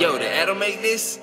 Yo, did Adam make this?